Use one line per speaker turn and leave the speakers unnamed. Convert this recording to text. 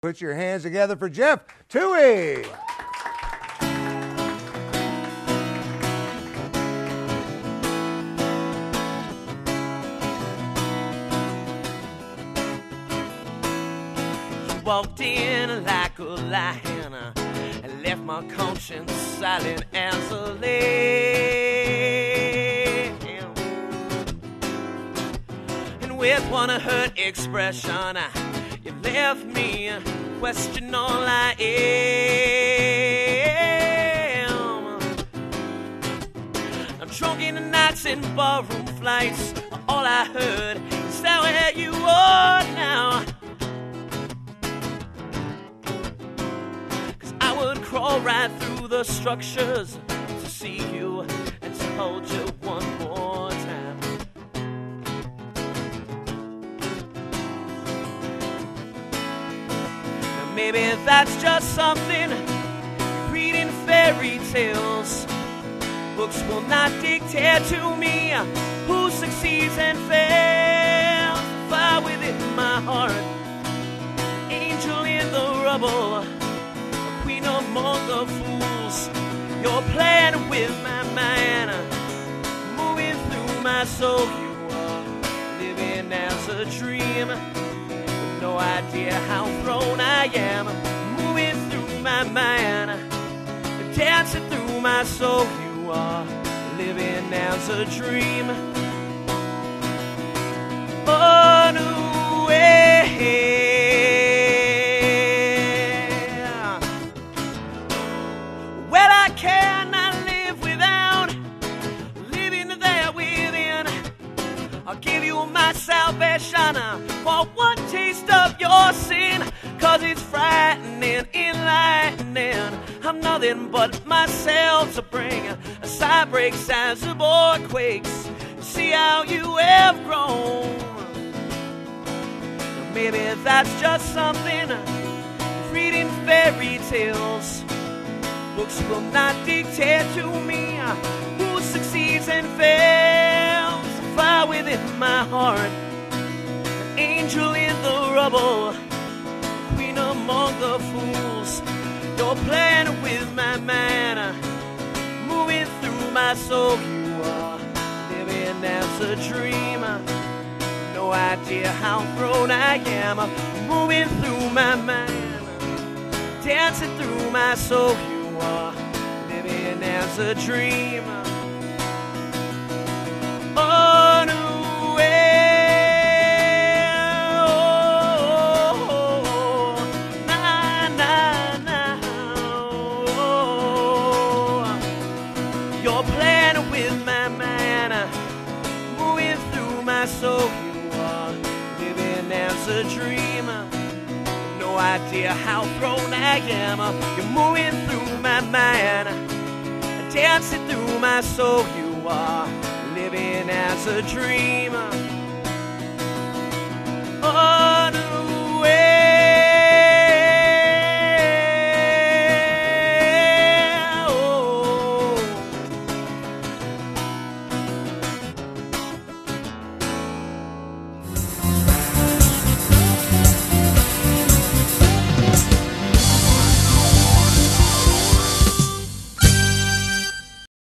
Put your hands together for Jeff Tuohy.
walked in like a lion and left my conscience silent as a lamb. And with one hurt expression, you left me question all I am. I'm drunk in the nights and barroom flights. All I heard is that where you are now. Cause I would crawl right through the structures to see you and to hold you maybe that's just something you read in fairy tales. Books will not dictate to me who succeeds and fails. Fire within my heart, angel in the rubble queen among the fools. You're playing with my mind, moving through my soul. You are living as a dream, idea how thrown I am. Moving through my mind, dancing through my soul. You are living as a dream. Oh, way. salvation for one taste of your sin. Cause it's frightening, enlightening. I'm nothing but myself to bring a side breaks as the boy quakes. See how you have grown. Maybe that's just something reading fairy tales. Books will not dictate to me who succeeds and fails. Fire within my heart An angel in the rubble, queen among the fools. You're playing with my mind, moving through my soul. You are living as a dream. No idea how grown I am, moving through my mind, dancing through my soul. You are living as a dream. my soul you are living as a dreamer no idea how grown I am. You're moving through my mind dancing through my soul. You are living as a dreamer oh.